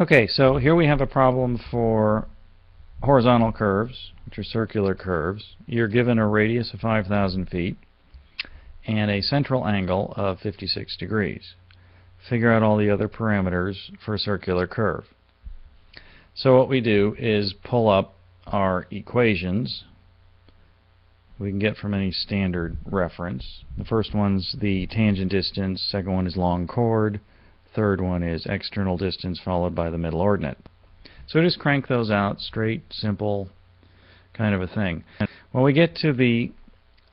Okay, so here we have a problem for horizontal curves, which are circular curves. You're given a radius of 5,000 feet and a central angle of 56 degrees. Figure out all the other parameters for a circular curve. So what we do is pull up our equations we can get from any standard reference. The first one's the tangent distance, second one is long chord, Third one is external distance followed by the middle ordinate. So just crank those out, straight, simple, kind of a thing. When we get to the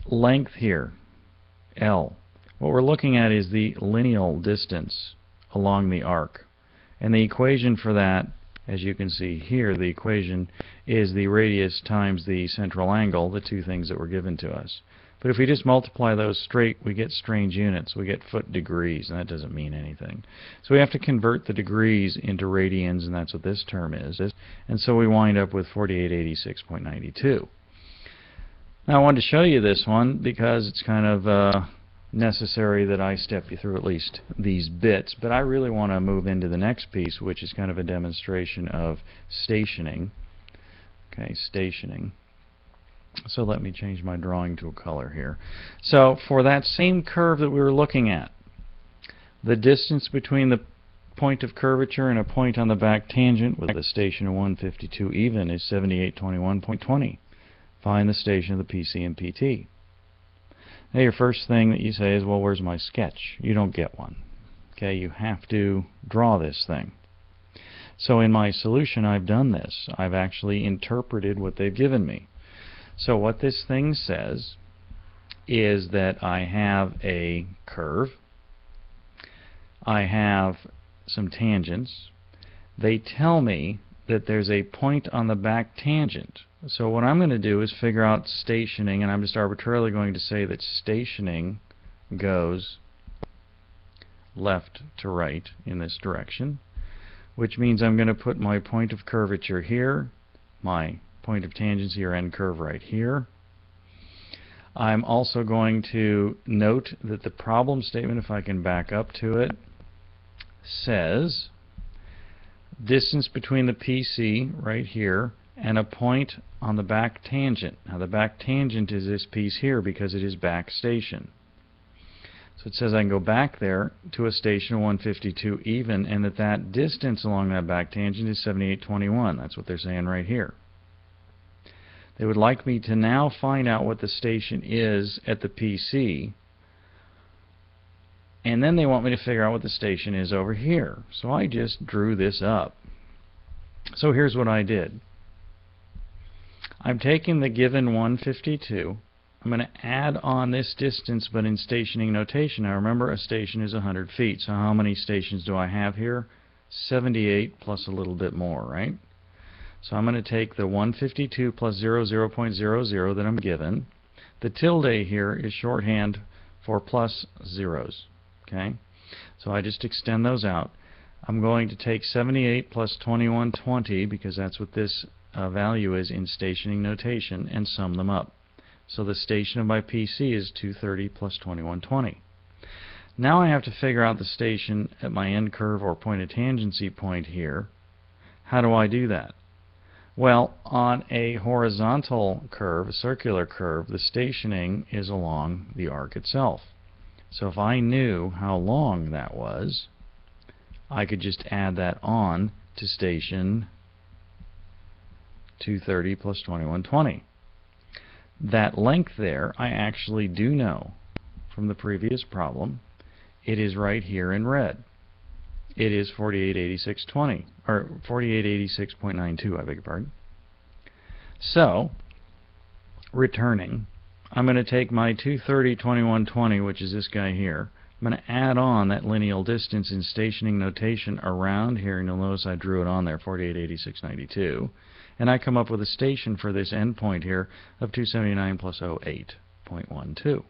length here, L, what we're looking at is the lineal distance along the arc. And the equation for that, as you can see here, the equation is the radius times the central angle, the two things that were given to us. But if we just multiply those straight, we get strange units. We get foot degrees, and that doesn't mean anything. So we have to convert the degrees into radians, and that's what this term is. And so we wind up with 4886.92. Now I wanted to show you this one because it's kind of uh, necessary that I step you through at least these bits. But I really want to move into the next piece, which is kind of a demonstration of stationing. Okay, stationing. So let me change my drawing to a color here. So for that same curve that we were looking at, the distance between the point of curvature and a point on the back tangent with the station of 152 even is 7821.20. Find the station of the PC and PT. Now your first thing that you say is, well, where's my sketch? You don't get one. Okay, you have to draw this thing. So in my solution, I've done this. I've actually interpreted what they've given me. So what this thing says is that I have a curve, I have some tangents, they tell me that there's a point on the back tangent. So what I'm going to do is figure out stationing, and I'm just arbitrarily going to say that stationing goes left to right in this direction, which means I'm going to put my point of curvature here, my point of tangency or end curve right here. I'm also going to note that the problem statement, if I can back up to it, says distance between the PC right here and a point on the back tangent. Now the back tangent is this piece here because it is back station. So it says I can go back there to a station 152 even and that that distance along that back tangent is 7821. That's what they're saying right here. They would like me to now find out what the station is at the PC and then they want me to figure out what the station is over here. So I just drew this up. So here's what I did. I'm taking the given 152. I'm going to add on this distance but in stationing notation. Now remember a station is 100 feet. So how many stations do I have here? 78 plus a little bit more, right? So I'm going to take the 152 plus 0, 0.00 that I'm given. The tilde here is shorthand for plus zeros. Okay, So I just extend those out. I'm going to take 78 plus 2120 because that's what this uh, value is in stationing notation and sum them up. So the station of my PC is 230 plus 2120. Now I have to figure out the station at my end curve or point of tangency point here. How do I do that? Well, on a horizontal curve, a circular curve, the stationing is along the arc itself. So if I knew how long that was, I could just add that on to station 230 plus 2120. That length there, I actually do know from the previous problem. It is right here in red. It is 4886.20, or 4886.92, I beg your pardon. So, returning, I'm going to take my 230, 2120, which is this guy here. I'm going to add on that lineal distance in stationing notation around here, and you'll notice I drew it on there, 4886.92. And I come up with a station for this endpoint here of 279 plus 08.12.